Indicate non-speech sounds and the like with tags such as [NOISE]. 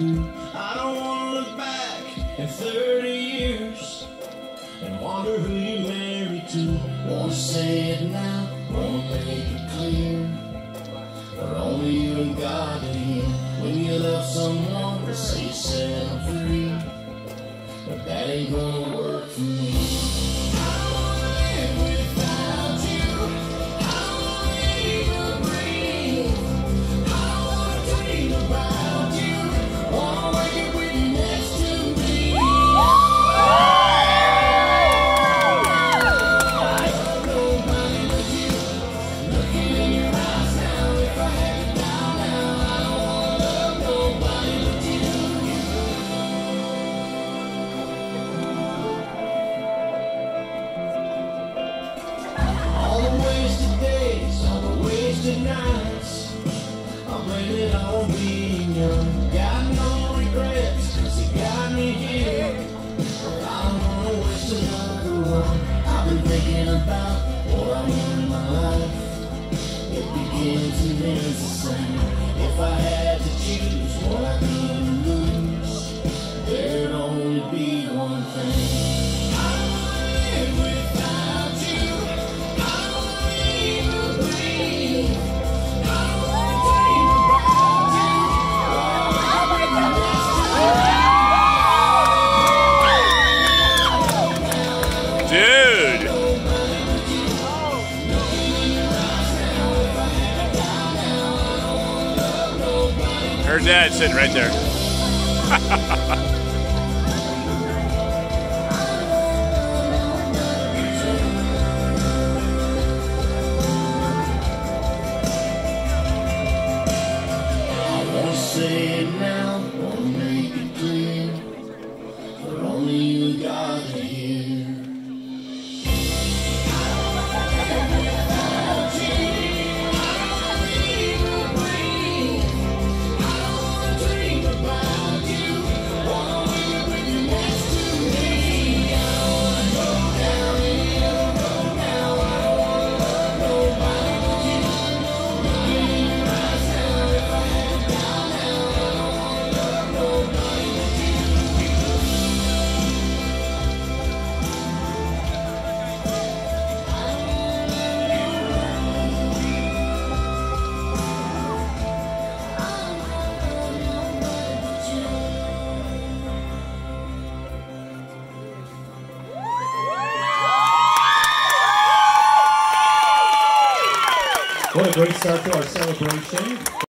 I don't want to look back in 30 years and wonder who you married to. Wanna say it now, wanna make it clear. But only you and God can hear. When you love someone, they say you set them free. But that ain't gonna wasted nights. I blame it on being young. Got no regrets, cause he got me here. But I don't wanna waste another one. I've been thinking about what I want in my life. It begins and ends the same. Her dad sitting right there. [LAUGHS] What a great start to our celebration.